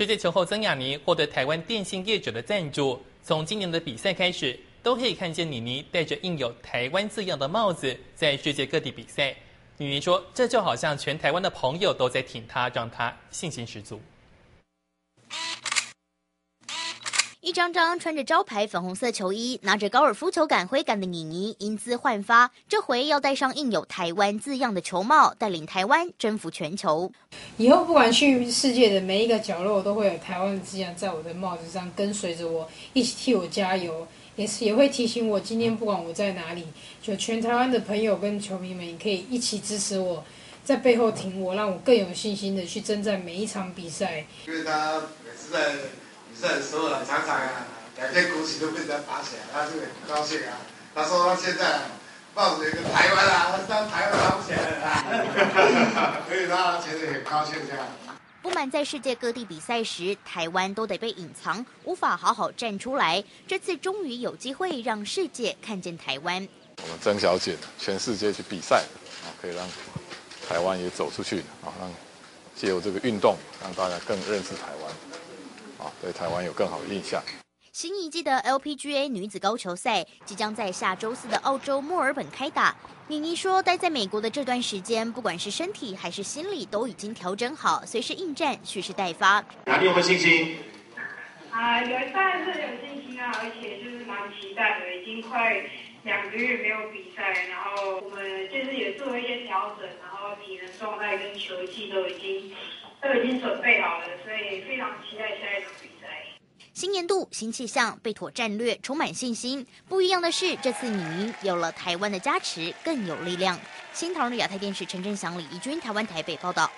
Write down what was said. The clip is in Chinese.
世界球后曾雅妮获得台湾电信业者的赞助，从今年的比赛开始，都可以看见妮妮戴着印有台湾字样的帽子，在世界各地比赛。妮妮说：“这就好像全台湾的朋友都在挺她，让她信心十足。”一张张穿着招牌粉红色球衣、拿着高尔夫球杆挥杆的妮妮英姿焕发，这回要戴上印有台湾字样的球帽，带领台湾征服全球。以后不管去世界的每一个角落，都会有台湾的字样在我的帽子上，跟随着我一起替我加油，也是也会提醒我，今天不管我在哪里，就全台湾的朋友跟球迷们也可以一起支持我，在背后挺我，让我更有信心的去征战每一场比赛。因为他每次在。在的时候啊，常常啊，两件鼓起都被人家打起来，他就很高兴啊。他说他现在抱着一个台湾啊，他当台湾打不起来了，所以他其实很高兴这样。不满在世界各地比赛时，台湾都得被隐藏，无法好好站出来。这次终于有机会让世界看见台湾。我们曾小姐全世界去比赛啊，可以让台湾也走出去啊，让借由这个运动，让大家更认识台湾。啊，对台湾有更好的印象。新一季的 LPGA 女子高球赛即将在下周四的澳洲墨尔本开打。妮妮说，待在美国的这段时间，不管是身体还是心理，都已经调整好，随时应战，蓄势待发。哪里有没有信心？啊，有当然是有信心啊，而且就是蛮期待的。已经快两个月没有比赛，然后我们就是也做了一些调整，然后体能状态跟球技都已经。都已经准备好了，所以非常期待下一场比赛。新年度新气象，被妥战略，充满信心。不一样的是，这次女妮有了台湾的加持，更有力量。新唐人亚太电视陈振祥、李义军，台湾台北报道。